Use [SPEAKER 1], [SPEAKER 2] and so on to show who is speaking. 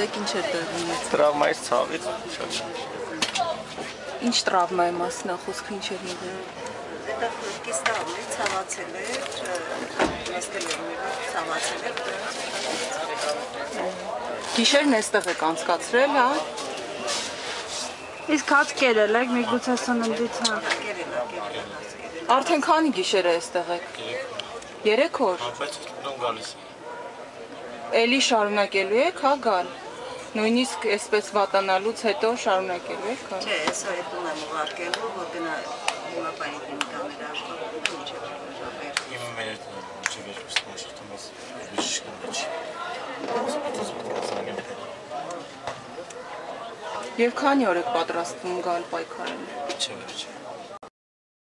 [SPEAKER 1] ասեք ինչ էր դրվում։
[SPEAKER 2] Տրավմայից ցավից շատ։
[SPEAKER 1] Ինչ տրավմայի մասն է խոսքը ինչ էր եղել։
[SPEAKER 3] Կիստավն է ցավացել էր, նստել էր մի ցավացել էր։
[SPEAKER 1] Գիշերն էստեղ եք անցկացրել, հա։
[SPEAKER 4] Իսկ հաց կերել եք, մի գուցե սննդից հա։
[SPEAKER 3] Կերել եք, կերել եք։
[SPEAKER 1] Արդեն քանի գիշեր է էստեղ եք։ 3 օր։
[SPEAKER 2] Բայց դու գալիս ես։
[SPEAKER 1] Էլի շարունակելու եք, հա գալ։ Հա Նույնիսկ այսպես վատանալուց հետո շարունակելու եք, հա։
[SPEAKER 3] Չէ, այսօր է տուն եմ ուղարկելու, որ գնա հիմա պայնի կլինիկաներ աշխատում, ինչ է վերջաբեր։
[SPEAKER 2] իմ մեր չի վերջս աշխատում ես բիշկն չի
[SPEAKER 1] Եվ քանի օր եք պատրաստվում գալ պայքարել։
[SPEAKER 2] Չէ, չէ։